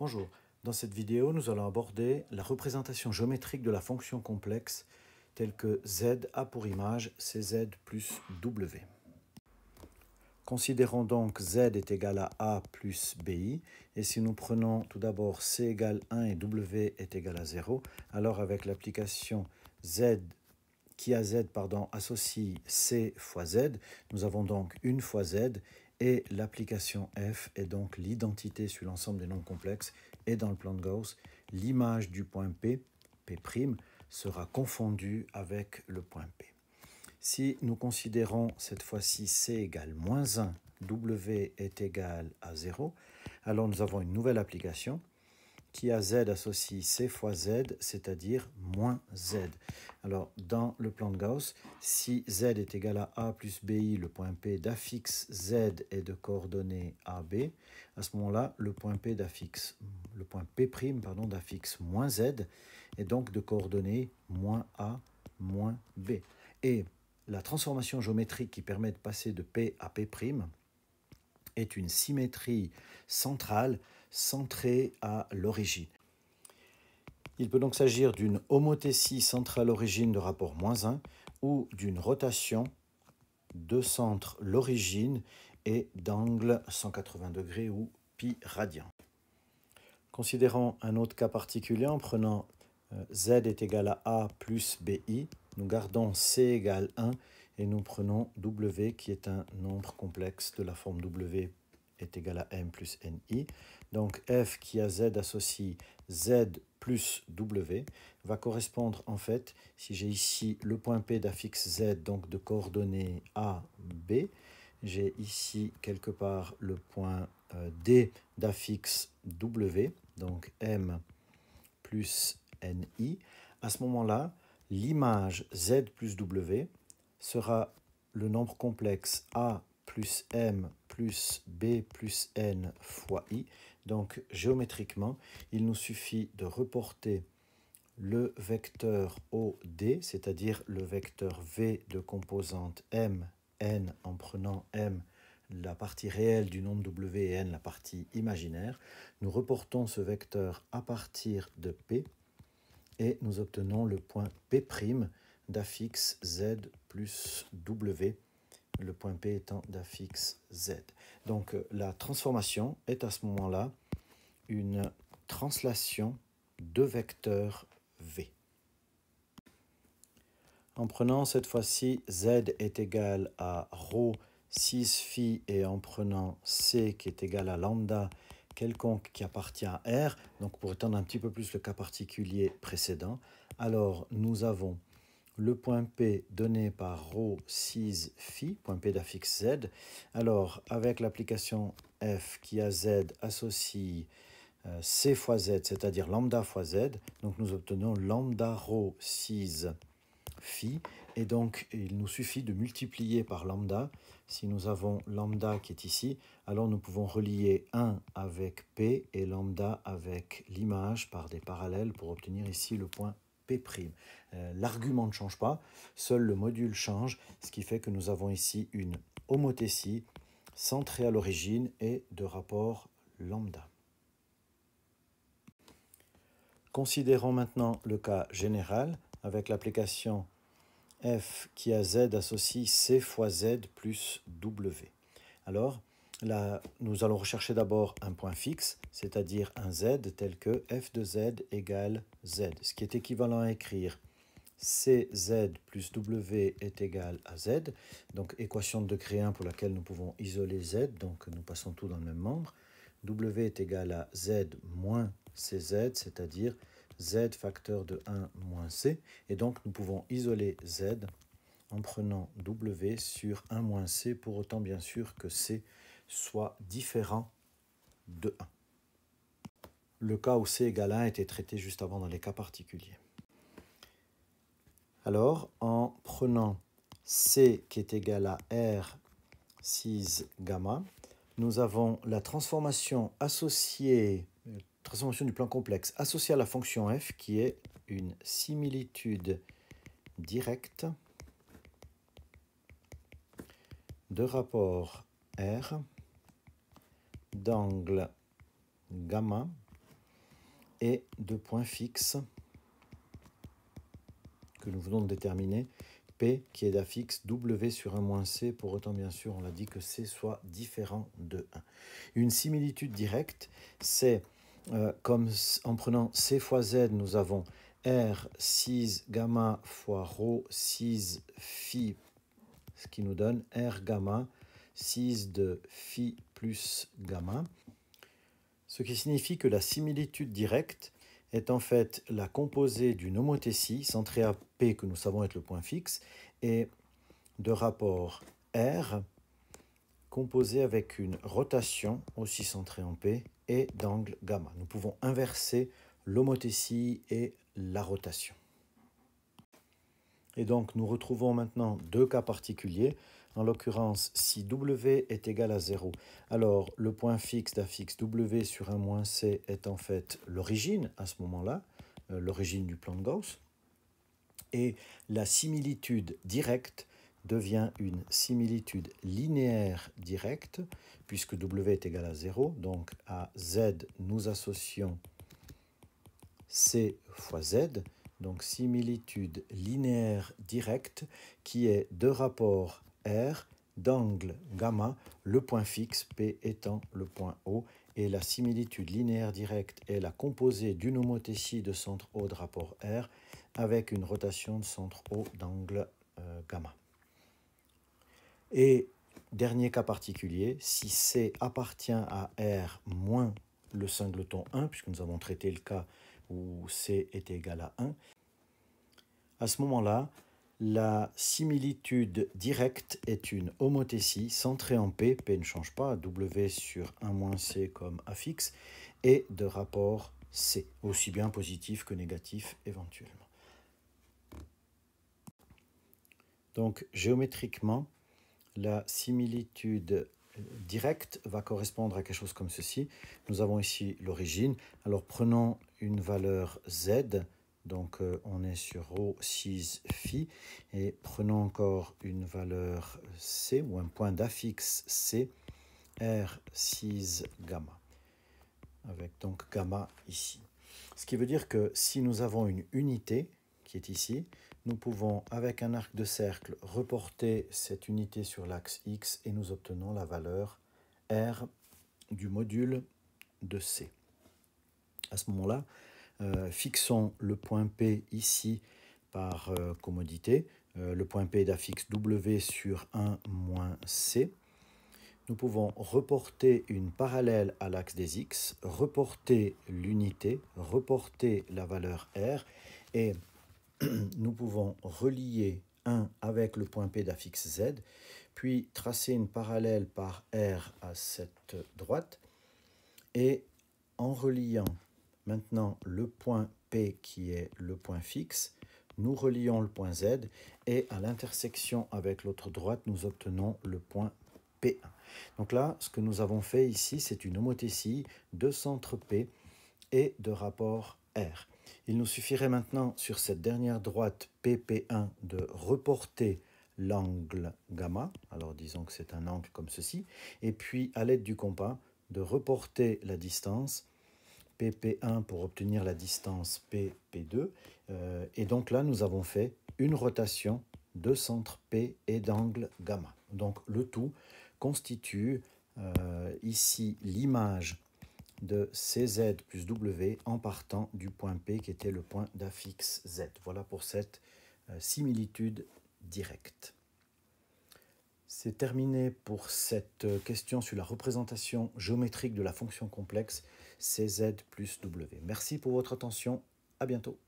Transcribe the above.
Bonjour, dans cette vidéo nous allons aborder la représentation géométrique de la fonction complexe telle que z a pour image cz plus w. Considérons donc z est égal à a plus bi, et si nous prenons tout d'abord c égale 1 et w est égal à 0, alors avec l'application z qui a z pardon, associe c fois z, nous avons donc une fois z, et l'application f est donc l'identité sur l'ensemble des nombres complexes, et dans le plan de Gauss, l'image du point P, P', sera confondue avec le point P. Si nous considérons cette fois-ci C égale moins 1, W est égal à 0, alors nous avons une nouvelle application qui a Z associe C fois Z, c'est-à-dire moins Z. Alors, dans le plan de Gauss, si Z est égal à A plus BI, le point P d'affixe Z est de coordonnées AB, à ce moment-là, le point P d'affixe, le point P' pardon, d'affixe moins Z est donc de coordonnées moins A moins B. Et la transformation géométrique qui permet de passer de P à P' est une symétrie centrale centrée à l'origine. Il peut donc s'agir d'une homothétie centrale origine de rapport moins 1 ou d'une rotation de centre l'origine et d'angle 180 degrés ou pi radian. Considérons un autre cas particulier en prenant euh, z est égal à a plus bi, nous gardons c égale 1 et nous prenons w qui est un nombre complexe de la forme w est égal à m plus ni. Donc f qui a z associe z plus w va correspondre en fait, si j'ai ici le point P d'affixe z, donc de coordonnées A, B, j'ai ici quelque part le point euh, D d'affixe W, donc M plus NI. À ce moment-là, l'image Z plus W sera le nombre complexe A plus M plus B plus N fois I. Donc géométriquement, il nous suffit de reporter le vecteur OD, c'est-à-dire le vecteur V de composante M, N en prenant M la partie réelle du nombre W et N la partie imaginaire. Nous reportons ce vecteur à partir de P et nous obtenons le point P' d'affixe Z plus W, le point P étant d'affixe Z. Donc euh, la transformation est à ce moment-là une translation de vecteur V. En prenant cette fois-ci Z est égal à ρ 6 phi et en prenant C qui est égal à lambda quelconque qui appartient à R, donc pour étendre un petit peu plus le cas particulier précédent, alors nous avons le point P donné par ρ 6 phi, point P d'affixe Z. Alors, avec l'application F qui a Z associe euh, C fois Z, c'est-à-dire lambda fois Z, donc nous obtenons lambda ρ 6 phi, et donc il nous suffit de multiplier par lambda. Si nous avons lambda qui est ici, alors nous pouvons relier 1 avec P et lambda avec l'image par des parallèles pour obtenir ici le point P'. Euh, l'argument ne change pas, seul le module change, ce qui fait que nous avons ici une homothétie centrée à l'origine et de rapport lambda. Considérons maintenant le cas général avec l'application f qui a z associe c fois z plus w. Alors, Là, nous allons rechercher d'abord un point fixe, c'est-à-dire un z tel que f de z égale z, ce qui est équivalent à écrire cz plus w est égal à z, donc équation de degré 1 pour laquelle nous pouvons isoler z, donc nous passons tout dans le même membre. w est égal à z moins cz, c'est-à-dire z facteur de 1 moins c, et donc nous pouvons isoler z en prenant w sur 1 moins c, pour autant bien sûr que c soit différent de 1. Le cas où c égale 1 a été traité juste avant dans les cas particuliers. Alors, en prenant c qui est égal à r 6 gamma, nous avons la transformation associée, transformation du plan complexe associée à la fonction f qui est une similitude directe de rapport R d'angle gamma et de point fixe que nous venons de déterminer, P qui est d'affixe W sur 1 moins C, pour autant bien sûr on l'a dit que C soit différent de 1. Une similitude directe, c'est euh, comme en prenant C fois Z, nous avons R 6 gamma fois ρ 6 phi, ce qui nous donne R gamma 6 de phi plus gamma, ce qui signifie que la similitude directe est en fait la composée d'une homothétie centrée à P que nous savons être le point fixe et de rapport R composé avec une rotation aussi centrée en P et d'angle gamma. Nous pouvons inverser l'homothétie et la rotation. Et donc nous retrouvons maintenant deux cas particuliers. En l'occurrence, si W est égal à 0, alors le point fixe d'affixe W sur 1 moins C est en fait l'origine à ce moment-là, euh, l'origine du plan de Gauss. Et la similitude directe devient une similitude linéaire directe, puisque W est égal à 0. Donc à Z, nous associons C fois Z, donc similitude linéaire directe qui est de rapport R d'angle gamma, le point fixe P étant le point O, et la similitude linéaire directe est la composée d'une homothétie de centre O de rapport R avec une rotation de centre O d'angle euh, gamma. Et dernier cas particulier, si C appartient à R moins le singleton 1, puisque nous avons traité le cas où C est égal à 1, à ce moment-là, la similitude directe est une homothétie centrée en P, P ne change pas, W sur 1 moins C comme affixe, et de rapport C, aussi bien positif que négatif éventuellement. Donc géométriquement, la similitude directe va correspondre à quelque chose comme ceci. Nous avons ici l'origine. Alors prenons une valeur z, donc euh, on est sur ρ 6 phi, et prenons encore une valeur c, ou un point d'affixe c, r 6 gamma, avec donc gamma ici. Ce qui veut dire que si nous avons une unité, qui est ici, nous pouvons, avec un arc de cercle, reporter cette unité sur l'axe X et nous obtenons la valeur R du module de C. À ce moment-là, euh, fixons le point P ici par euh, commodité. Euh, le point P d'affixe W sur 1 moins C. Nous pouvons reporter une parallèle à l'axe des X, reporter l'unité, reporter la valeur R et nous pouvons relier 1 avec le point P d'affixe Z, puis tracer une parallèle par R à cette droite, et en reliant maintenant le point P qui est le point fixe, nous relions le point Z, et à l'intersection avec l'autre droite, nous obtenons le point P1. Donc là, ce que nous avons fait ici, c'est une homothétie de centre P et de rapport R. Il nous suffirait maintenant sur cette dernière droite PP1 de reporter l'angle gamma, alors disons que c'est un angle comme ceci, et puis à l'aide du compas de reporter la distance PP1 pour obtenir la distance PP2. Euh, et donc là, nous avons fait une rotation de centre P et d'angle gamma. Donc le tout constitue euh, ici l'image de CZ plus W en partant du point P qui était le point d'affixe Z. Voilà pour cette euh, similitude directe. C'est terminé pour cette question sur la représentation géométrique de la fonction complexe CZ plus W. Merci pour votre attention. À bientôt.